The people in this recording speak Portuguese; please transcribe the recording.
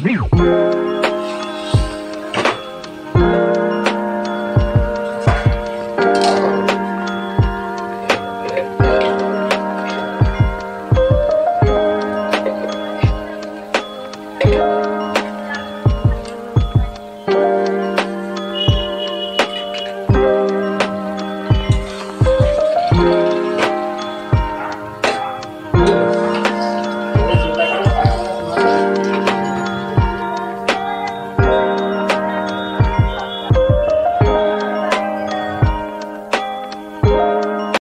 Música